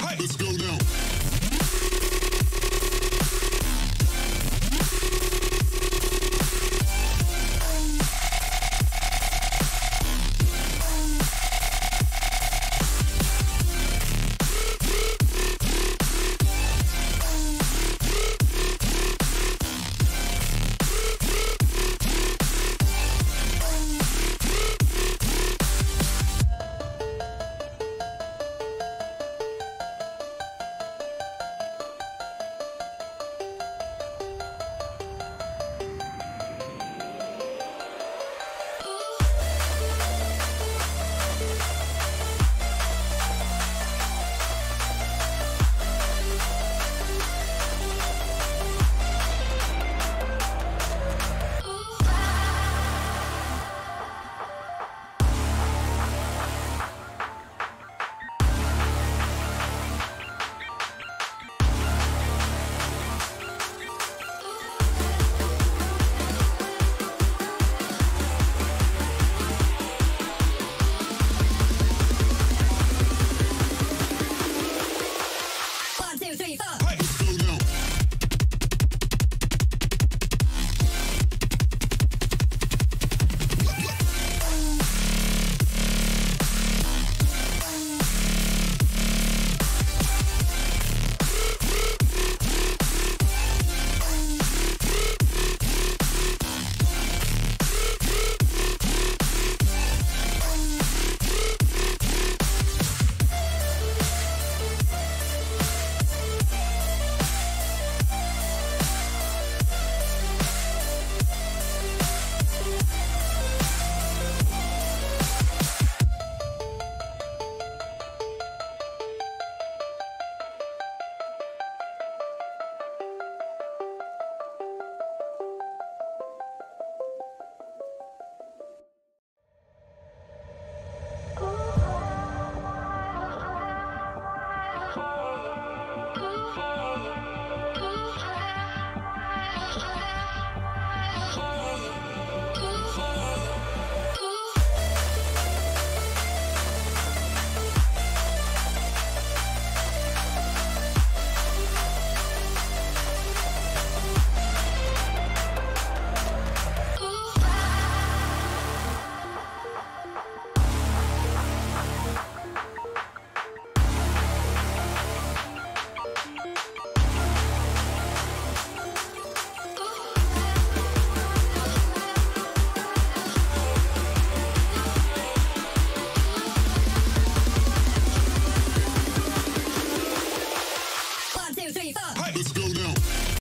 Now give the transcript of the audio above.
Let's go now.